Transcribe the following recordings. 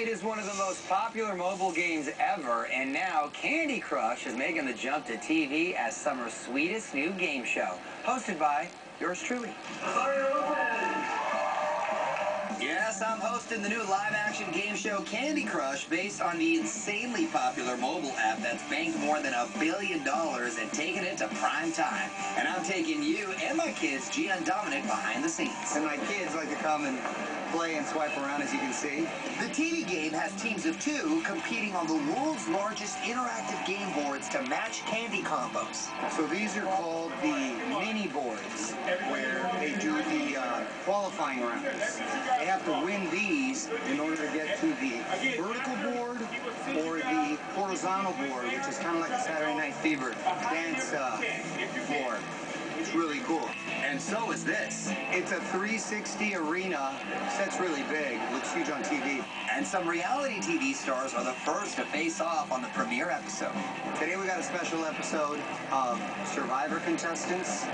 It is one of the most popular mobile games ever, and now Candy Crush is making the jump to TV as summer's sweetest new game show, hosted by yours truly. Yes, I'm hosting the new live-action game show Candy Crush based on the insanely popular mobile app that's banked more than a billion dollars and taken it to prime time. And I'm taking you and my kids, Gia and Dominic, behind the scenes. And my kids like to come and play and swipe around, as you can see. The TV game has teams of two competing on the world's largest interactive game boards to match candy combos. So these are called the mini boards, where they do the qualifying rounds. They have to win these in order to get to the vertical board or the horizontal board, which is kind of like a Saturday Night Fever dance uh, floor. It's really cool. And so is this. It's a 360 arena. Sets really big. Looks huge on TV. And some reality TV stars are the first to face off on the premiere episode. Today we got a special episode of Survivor contestants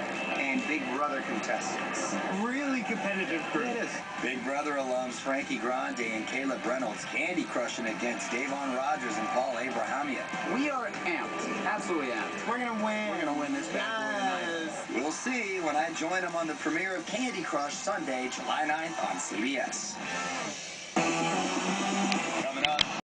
Big Brother contestants. Really competitive group. It is. Big Brother alums Frankie Grande and Caleb Reynolds candy crushing against Da'Vonne Rogers and Paul Abrahamian. We are amped. Absolutely amped. We're gonna win. We're gonna win this bad boy tonight. We'll see when I join them on the premiere of Candy Crush Sunday, July 9th on CBS.